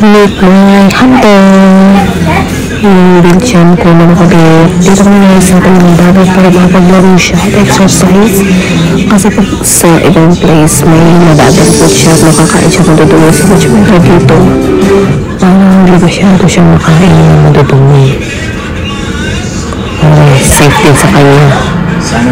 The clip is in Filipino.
meet my hunter. Yung Belgian ko na nakabit. Dito ko na sa akin ng bagay para makapaglaro siya at exercise. Kasi pag sa ibang place, may madadampot siya at makakain siya ng dudungi sa much better dito. Parang hindi masyado siya ito siya makain ng madudungi. Para eh. safe din sa kanya. Sana